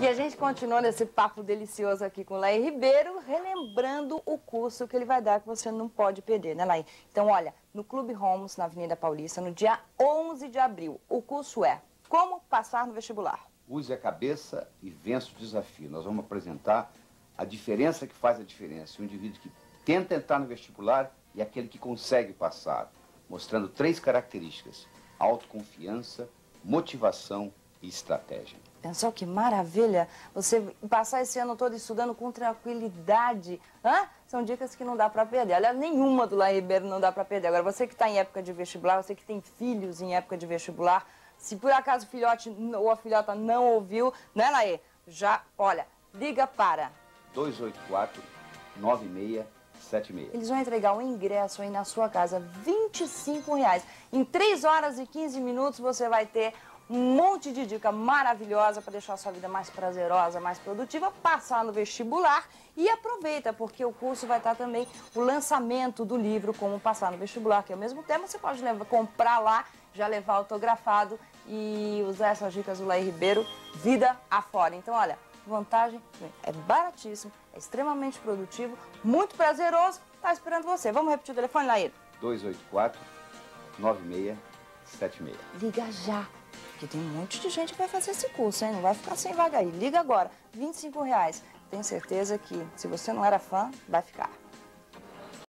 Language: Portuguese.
E a gente continua nesse papo delicioso aqui com o Laí Ribeiro, relembrando o curso que ele vai dar que você não pode perder, né, Laí? Então, olha, no Clube Holmes, na Avenida Paulista, no dia 11 de abril, o curso é Como Passar no Vestibular. Use a cabeça e vença o desafio. Nós vamos apresentar a diferença que faz a diferença. O indivíduo que tenta entrar no vestibular e aquele que consegue passar, mostrando três características: autoconfiança, motivação e estratégia. Pensou que maravilha você passar esse ano todo estudando com tranquilidade. Hã? São dicas que não dá para perder. Aliás, nenhuma do Lá Ribeiro não dá para perder. Agora, você que está em época de vestibular, você que tem filhos em época de vestibular, se por acaso o filhote ou a filhota não ouviu, né, Laê? Já, olha, liga para 284 9676. Eles vão entregar o ingresso aí na sua casa, 25 reais. Em 3 horas e 15 minutos você vai ter um monte de dica maravilhosa para deixar a sua vida mais prazerosa, mais produtiva, passar no vestibular e aproveita, porque o curso vai estar também o lançamento do livro Como Passar no Vestibular, que é o mesmo tema, você pode levar, comprar lá, já levar autografado e usar essas dicas do Laí Ribeiro, vida afora. Então, olha, vantagem é baratíssimo, é extremamente produtivo, muito prazeroso, está esperando você. Vamos repetir o telefone, Laí? 284 9676. Liga já! Porque tem um monte de gente que vai fazer esse curso, hein? Não vai ficar sem vaga aí. Liga agora, 25 reais. Tenho certeza que, se você não era fã, vai ficar.